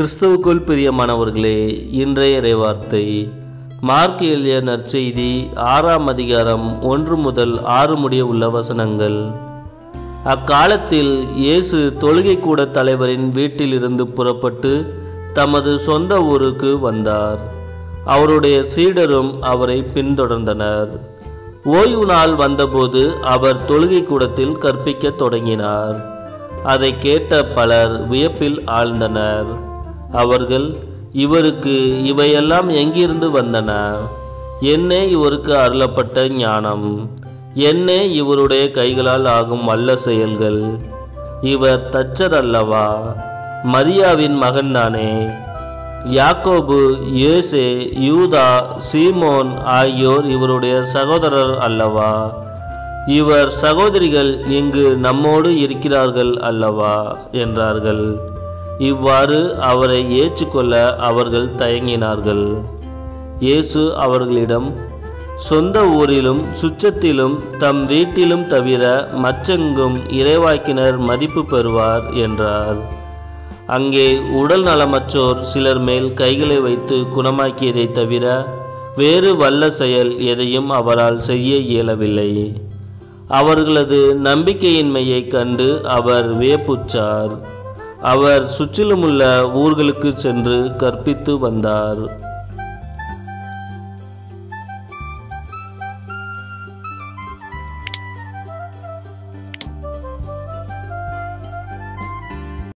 கிறிஸ்துவுக்குள் பிரியமானவர்களே இன்றைய இறைவார்த்தை. மார்க் எழுதிய நற்செய்தி ஆறாம் அதிகாரம் ஒன்று முதல் ஆறு முடிய உள்ள வசனங்கள். அக்காலத்தில் இயேசு தொழுகை கூட தலைவரின் வீட்டிலிருந்து புறப்பட்டு தமது சொந்த ஊருக்கு வந்தார். அவருடைய சீடரும் அவரை பின்தொடர்ந்தனர். ஓய்வு நாள் வந்தபோது அவர் தொழுகை கூடத்தில் கற்பிக்கத் தொடங்கினார். அதை கேட்ட பலர் வியப்பில் ஆழ்ந்தனர். அவர்கள் இவருக்கு இவையெல்லாம் எங்கிருந்து வந்தன? என்னே இவருக்கு அருளப்பட்ட ஞானம்? என்னே இவருடைய கைகளால் ஆகும் வல்ல செயல்கள்? இவர் தச்சர் அல்லவா மரியாவின் மகன்தானே யாக்கோபு யோசே யூதா சீமோன் ஆகியோர் இவருடைய சகோதரர் அல்லவா? இவர் சகோதரிகள் இங்கு நம்மோடு இருக்கிறார்கள் அல்லவா? என்றார்கள். இவ்வாறு அவரை ஏற்றுக்கொள்ள அவர்கள் தயங்கினார்கள். இயேசு அவர்களிடம் சொந்த ஊரிலும் சுற்றத்திலும் தம் வீட்டிலும் தவிர மற்றெங்கும் இறைவாக்கினர் மதிப்பு பெறுவார் என்றார். அங்கே உடல் நலமற்றோர் சிலர் மேல் கைகளை வைத்து குணமாக்கியதை தவிர வேறு வல்ல செயல் எதையும் அவரால் செய்ய இயலவில்லை. அவர்களது நம்பிக்கையின்மையைக் கண்டு அவர் வியப்புற்றார். அவர் சுற்றிலுமுள்ள ஊர்களுக்கு சென்று கற்பித்து வந்தார்.